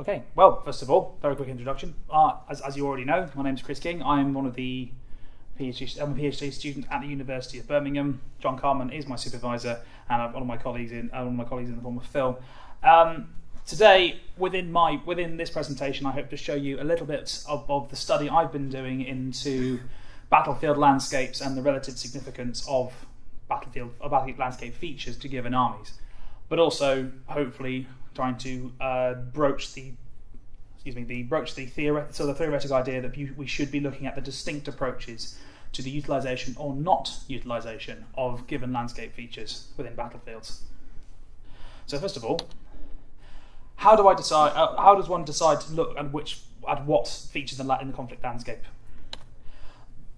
Okay, well, first of all, very quick introduction. Uh, as, as you already know, my name is Chris King. I'm one of the PhD, I'm a PhD student at the University of Birmingham. John Carman is my supervisor, and one of my colleagues in uh, one of my colleagues in the form of Phil. Um, today, within my within this presentation, I hope to show you a little bit of, of the study I've been doing into battlefield landscapes and the relative significance of battlefield or battlefield landscape features to given armies, but also hopefully trying to uh, broach the excuse me the broach the theoretic so the theoretical idea that we should be looking at the distinct approaches to the utilization or not utilization of given landscape features within battlefields. So first of all, how do I decide? Uh, how does one decide to look at which at what features in the conflict landscape?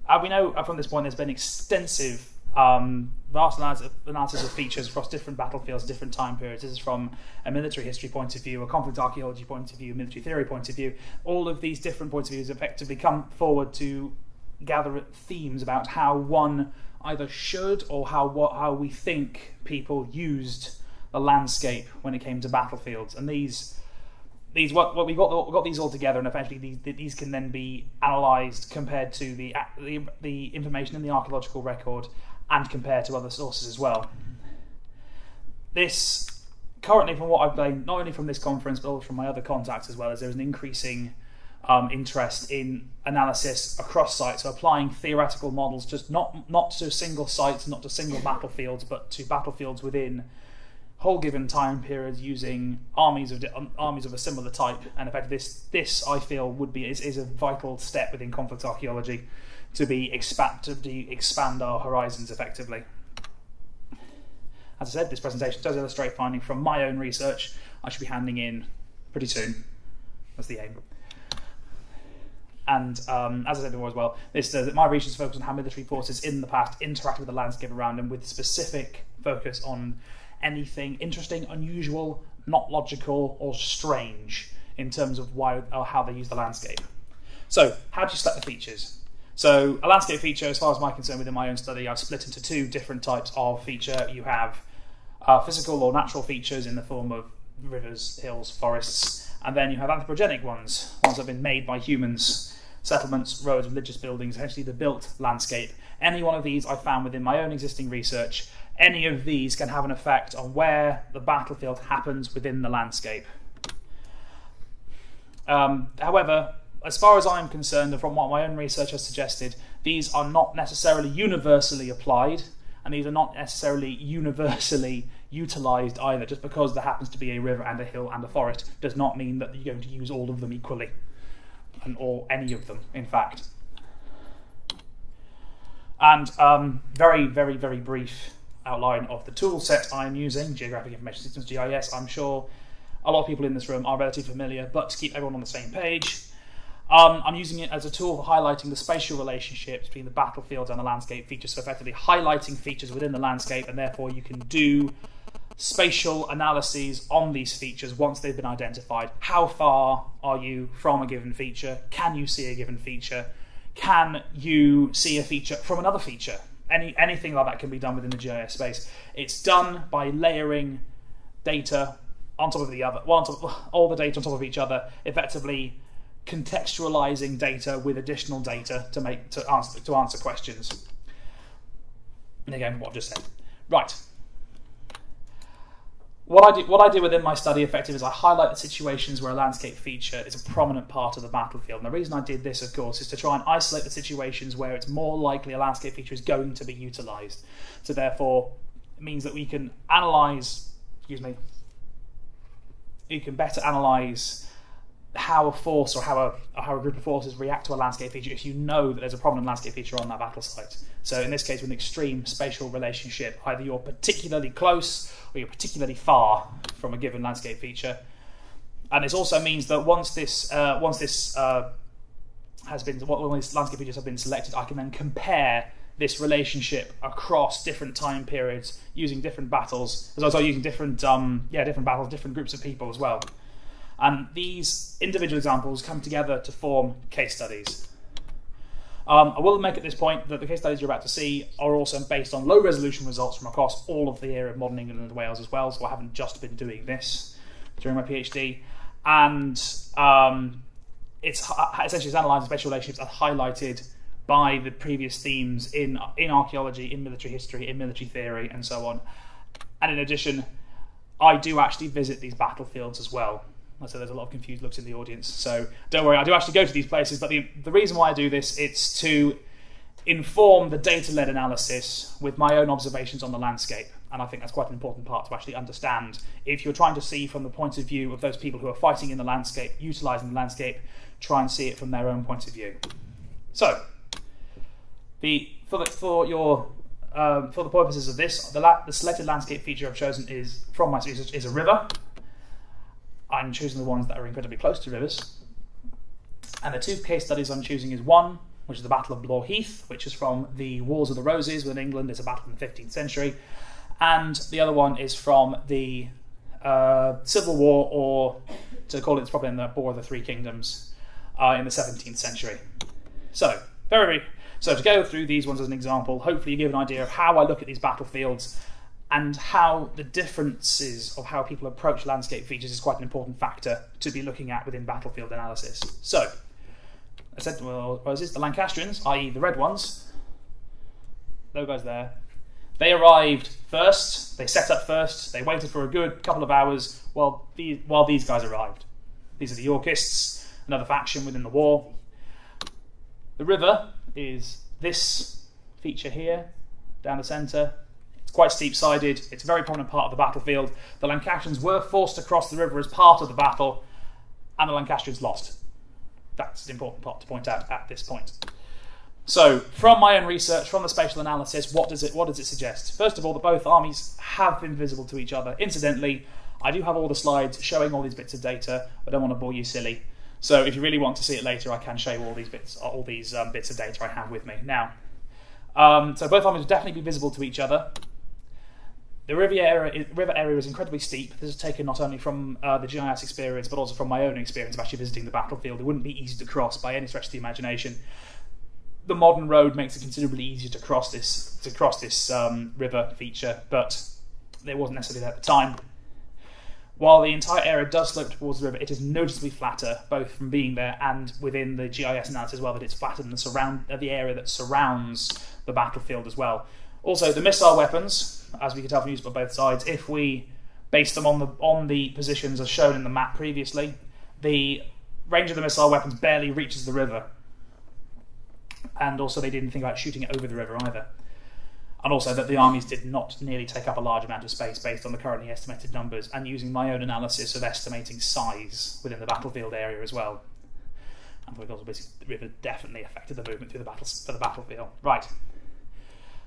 Uh, we know from this point there's been extensive um, vast analysis of features across different battlefields, different time periods. This is from a military history point of view, a conflict archaeology point of view, military theory point of view. All of these different points of views effectively come forward to gather themes about how one either should or how what how we think people used the landscape when it came to battlefields. And these these what, what we got we got these all together, and eventually these these can then be analysed compared to the, the the information in the archaeological record and compare to other sources as well. This currently, from what I've gained, not only from this conference but also from my other contacts as well, is there's an increasing um, interest in analysis across sites, so applying theoretical models just not not to single sites, not to single battlefields, but to battlefields within whole given time periods using armies of um, armies of a similar type. And in fact, this this I feel would be is, is a vital step within conflict archaeology to be expand to expand our horizons effectively. As I said, this presentation does illustrate finding from my own research. I should be handing in pretty soon. That's the aim. And um, as I said before as well, this my research is focused on how military forces in the past interact with the landscape around them, with specific focus on anything interesting, unusual, not logical, or strange in terms of why or how they use the landscape. So, how do you select the features? So a landscape feature, as far as I'm concerned, within my own study, I've split into two different types of feature. You have uh, physical or natural features in the form of rivers, hills, forests, and then you have anthropogenic ones, ones that have been made by humans, settlements, roads, religious buildings, essentially the built landscape. Any one of these I found within my own existing research, any of these can have an effect on where the battlefield happens within the landscape. Um, however, as far as I'm concerned, and from what my own research has suggested, these are not necessarily universally applied, and these are not necessarily universally utilized either. Just because there happens to be a river and a hill and a forest does not mean that you're going to use all of them equally, and or any of them, in fact. And um, very, very, very brief outline of the tool set I'm using, Geographic Information Systems, GIS. I'm sure a lot of people in this room are relatively familiar, but to keep everyone on the same page, um, I'm using it as a tool for highlighting the spatial relationships between the battlefield and the landscape features, so effectively highlighting features within the landscape, and therefore you can do spatial analyses on these features once they've been identified. How far are you from a given feature? Can you see a given feature? Can you see a feature from another feature? Any anything like that can be done within the GIS space. It's done by layering data on top of the other, well, on top, all the data on top of each other, effectively contextualizing data with additional data to make to answer to answer questions. And again, what I've just said. Right. What I do, what I do within my study effective is I highlight the situations where a landscape feature is a prominent part of the battlefield. And the reason I did this, of course, is to try and isolate the situations where it's more likely a landscape feature is going to be utilized. So therefore, it means that we can analyze, excuse me, you can better analyze how a force or how a how a group of forces react to a landscape feature if you know that there's a prominent landscape feature on that battle site. So in this case, with an extreme spatial relationship, either you're particularly close or you're particularly far from a given landscape feature. And this also means that once this uh, once this uh, has been once these landscape features have been selected, I can then compare this relationship across different time periods using different battles, as well as using different um, yeah different battles, different groups of people as well. And these individual examples come together to form case studies. Um, I will make at this point that the case studies you're about to see are also based on low resolution results from across all of the area of modern England and Wales as well, so I haven't just been doing this during my PhD. and um, it's essentially it's analysing spatial relationships and highlighted by the previous themes in in archaeology, in military history, in military theory, and so on. And in addition, I do actually visit these battlefields as well. So there's a lot of confused looks in the audience. So don't worry, I do actually go to these places. But the the reason why I do this, it's to inform the data-led analysis with my own observations on the landscape. And I think that's quite an important part to actually understand. If you're trying to see from the point of view of those people who are fighting in the landscape, utilising the landscape, try and see it from their own point of view. So, the for the, for your um, for the purposes of this, the, the selected landscape feature I've chosen is from my research is a river. I'm choosing the ones that are incredibly close to rivers. And the two case studies I'm choosing is one, which is the Battle of Blore Heath, which is from the Wars of the Roses within England. It's a battle in the 15th century. And the other one is from the uh, Civil War, or to call it, it's probably in the War of the Three Kingdoms uh, in the 17th century. So, very, so to go through these ones as an example, hopefully you give an idea of how I look at these battlefields and how the differences of how people approach landscape features is quite an important factor to be looking at within battlefield analysis. So, I said, well, what is this? The Lancastrians, i.e., the red ones, those guys there, they arrived first, they set up first, they waited for a good couple of hours while these, while these guys arrived. These are the Yorkists, another faction within the war. The river is this feature here, down the centre. Quite steep sided, it's a very prominent part of the battlefield. The Lancastrians were forced to cross the river as part of the battle, and the Lancastrians lost. That's an important part to point out at this point. So, from my own research, from the spatial analysis, what does it what does it suggest? First of all, that both armies have been visible to each other. Incidentally, I do have all the slides showing all these bits of data. I don't want to bore you silly. So, if you really want to see it later, I can show you all these bits, all these um, bits of data I have with me now. Um, so, both armies definitely be visible to each other. The river area, river area is incredibly steep. This is taken not only from uh, the GIS experience, but also from my own experience of actually visiting the battlefield. It wouldn't be easy to cross by any stretch of the imagination. The modern road makes it considerably easier to cross this to cross this um, river feature, but it wasn't necessarily there at the time. While the entire area does slope towards the river, it is noticeably flatter, both from being there and within the GIS analysis as well, that it's flatter than the surround uh, the area that surrounds the battlefield as well. Also, the missile weapons, as we can tell from use by both sides, if we base them on the on the positions as shown in the map previously, the range of the missile weapons barely reaches the river. And also, they didn't think about shooting it over the river either. And also, that the armies did not nearly take up a large amount of space based on the currently estimated numbers, and using my own analysis of estimating size within the battlefield area as well. And the river definitely affected the movement through the battle for the battlefield. Right.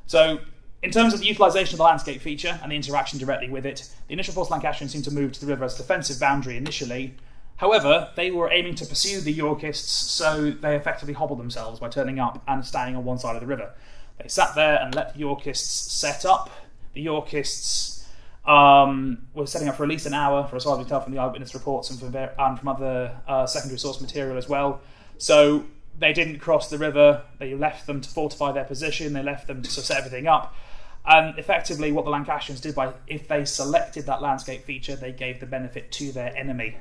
So, in terms of the utilisation of the landscape feature and the interaction directly with it, the initial force Lancastrians seemed to move to the river as defensive boundary initially. However, they were aiming to pursue the Yorkists, so they effectively hobbled themselves by turning up and standing on one side of the river. They sat there and let the Yorkists set up. The Yorkists um, were setting up for at least an hour, for as far as we tell from the eyewitness reports and from, and from other uh, secondary source material as well. So they didn't cross the river. They left them to fortify their position. They left them to set everything up. And effectively, what the Lancastrians did by if they selected that landscape feature, they gave the benefit to their enemy.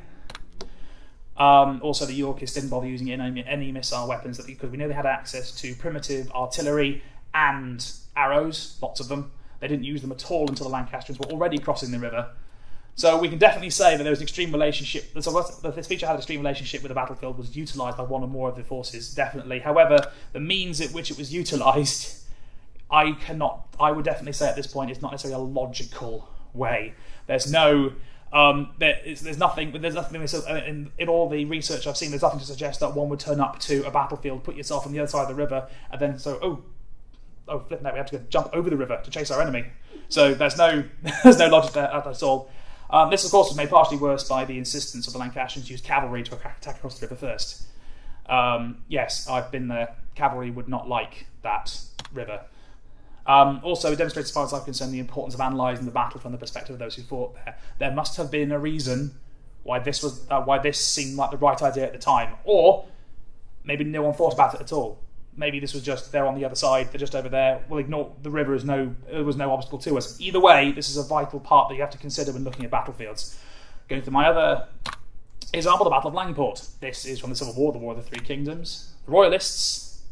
Um, also, the Yorkists didn't bother using any, any missile weapons because we know they had access to primitive artillery and arrows, lots of them. They didn't use them at all until the Lancastrians were already crossing the river. So we can definitely say that there was an extreme relationship. So this feature had an extreme relationship with the battlefield was utilised by one or more of the forces, definitely. However, the means at which it was utilised, I cannot. I would definitely say at this point, it's not necessarily a logical way. There's no. Um, there is, there's nothing. There's nothing in, in all the research I've seen. There's nothing to suggest that one would turn up to a battlefield, put yourself on the other side of the river, and then so oh, oh, flip that we have to jump over the river to chase our enemy. So there's no there's no logic there at all. Um, this, of course, was made partially worse by the insistence of the Lancastrians to use cavalry to attack across the river first. Um, yes, I've been there. Cavalry would not like that river. Um, also, it demonstrates, as far as I'm concerned, the importance of analysing the battle from the perspective of those who fought there. There must have been a reason why this was uh, why this seemed like the right idea at the time, or maybe no one thought about it at all maybe this was just they're on the other side, they're just over there. We'll ignore the river is no there was no obstacle to us. Either way, this is a vital part that you have to consider when looking at battlefields. Going to my other Example, the Battle of Langport. This is from the Civil War, the War of the Three Kingdoms. The Royalists,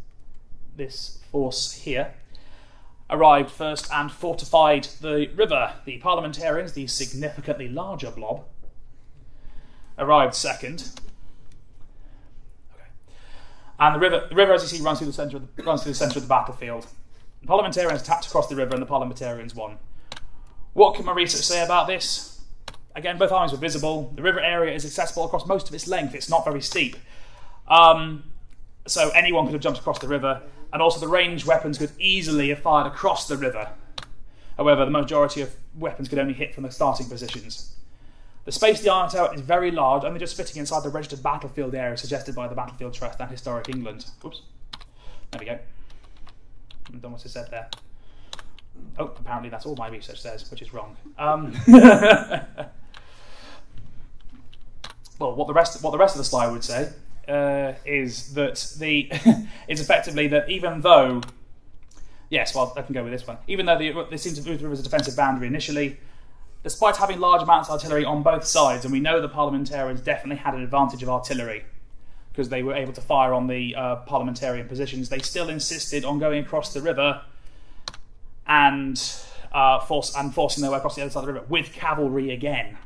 this force here, arrived first and fortified the river. The parliamentarians, the significantly larger blob, arrived second. And the river, the river, as you see, runs through the centre of the, runs through the centre of the battlefield. The parliamentarians attacked across the river, and the parliamentarians won. What can my research say about this? Again, both armies were visible. The river area is accessible across most of its length. It's not very steep. Um, so anyone could have jumped across the river, and also the ranged weapons could easily have fired across the river. However, the majority of weapons could only hit from the starting positions. The space the Iron Tower is very large, only just fitting inside the registered battlefield area suggested by the Battlefield Trust and Historic England. Oops. There we go. I don't know what it said there. Oh, apparently that's all my research says, which is wrong. Um, well, what the rest what the rest of the slide would say uh, is that the is effectively that even though yes, well, I can go with this one. Even though the, they seem to move as a defensive boundary initially, despite having large amounts of artillery on both sides, and we know the parliamentarians definitely had an advantage of artillery because they were able to fire on the uh, parliamentarian positions, they still insisted on going across the river and uh, force and forcing their way across the other side of the river with cavalry again.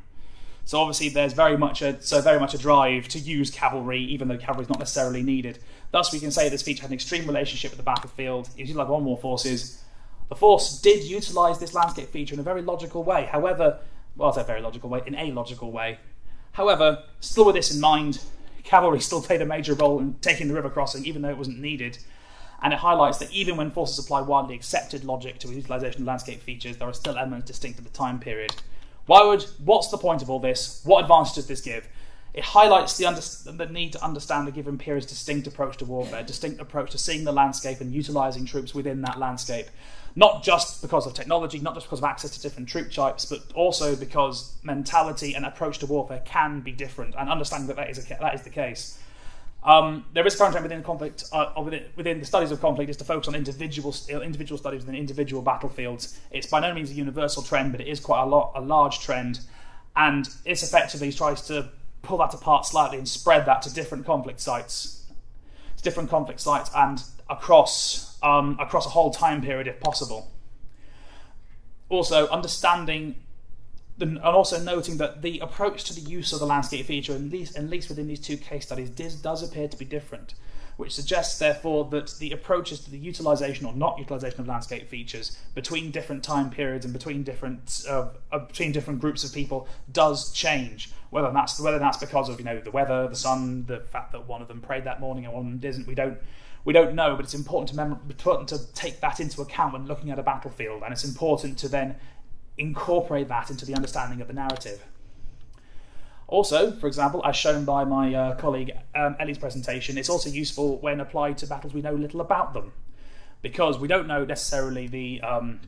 So obviously, there's very much a so very much a drive to use cavalry, even though cavalry is not necessarily needed. Thus, we can say this feature had an extreme relationship with the battlefield. It was like one more forces. The force did utilise this landscape feature in a very logical way. However, well, it's a very logical way, in a logical way. However, still with this in mind, cavalry still played a major role in taking the river crossing, even though it wasn't needed. And it highlights that even when forces apply widely accepted logic to utilisation of landscape features, there are still elements distinct to the time period. Why would? What's the point of all this? What advantage does this give? It highlights the, under, the need to understand a given period's distinct approach to warfare, distinct approach to seeing the landscape and utilising troops within that landscape. Not just because of technology, not just because of access to different troop types, but also because mentality and approach to warfare can be different, and understanding that that is, a, that is the case. Um, there is current trend within conflict, uh, within, within, the studies of conflict, is to focus on individual individual studies within individual battlefields. It's by no means a universal trend, but it is quite a lot a large trend, and it effectively tries to pull that apart slightly and spread that to different conflict sites, to different conflict sites, and across um, across a whole time period if possible. Also, understanding and also noting that the approach to the use of the landscape feature, at least, at least within these two case studies, does, does appear to be different, which suggests, therefore, that the approaches to the utilization or not utilization of landscape features between different time periods and between different uh, uh, between different groups of people does change. Whether that's whether that's because of you know the weather, the sun, the fact that one of them prayed that morning and one of them didn't, we don't we don't know, but it's important to, mem- important to take that into account when looking at a battlefield, and it's important to then incorporate that into the understanding of the narrative. Also, for example, as shown by my uh, colleague um, Ellie's presentation, it's also useful when applied to battles we know little about them, because we don't know necessarily the um,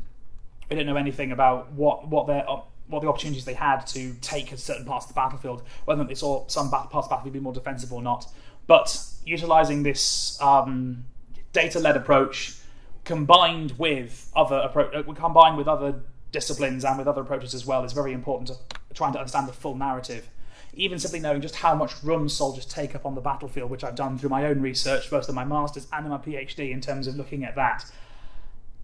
we don't know anything about what what their what the opportunities they had to take certain parts of the battlefield, whether they saw some parts of the battlefield be more defensive or not. But utilizing this um, data-led approach combined with other uh, combined with other disciplines and with other approaches as well is very important to trying to understand the full narrative. Even simply knowing just how much room soldiers take up on the battlefield, which I've done through my own research, both in my master's and in my PhD, in terms of looking at that.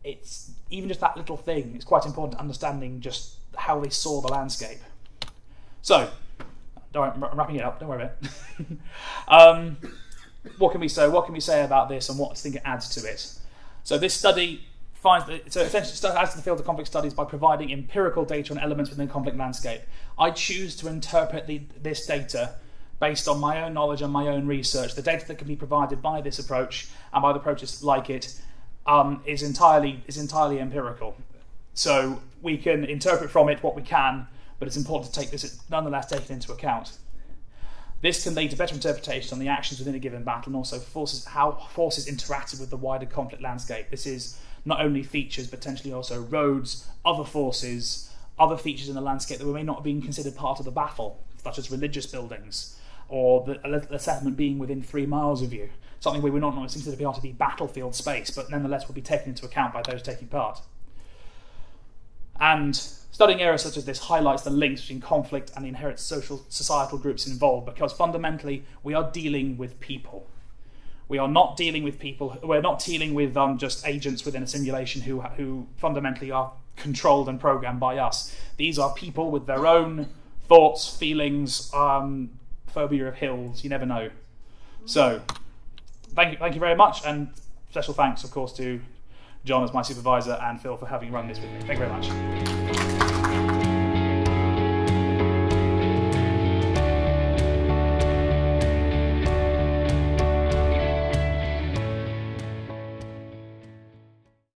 It's even just that little thing. It's quite important understanding just how they saw the landscape. So, don't worry, I'm wrapping it up. Don't worry about it. um, what can we say? What can we say about this, and what I think it adds to it? So this study finds that, so essentially adds to the field of conflict studies by providing empirical data on elements within the conflict landscape. I choose to interpret the, this data based on my own knowledge and my own research. The data that can be provided by this approach and by the approaches like it um, is entirely is entirely empirical. So we can interpret from it what we can, but it's important to take this nonetheless taken into account. This can lead to better interpretation on the actions within a given battle and also forces how forces interacted with the wider conflict landscape. This is not only features, but potentially also roads, other forces, other features in the landscape that may not have been considered part of the battle, such as religious buildings or the, the settlement being within three miles of you. Something we would not normally consider to be part of the battlefield space, but nonetheless will be taken into account by those taking part. And studying areas such as this highlights the links between conflict and the inherent social societal groups involved because fundamentally we are dealing with people. We are not dealing with people. We're not dealing with um, just agents within a simulation who who fundamentally are controlled and programmed by us. These are people with their own thoughts, feelings, um, phobia of hills. You never know. So, thank you, thank you very much, and special thanks, of course, to John as my supervisor and Phil for having run this with me. Thank you very much.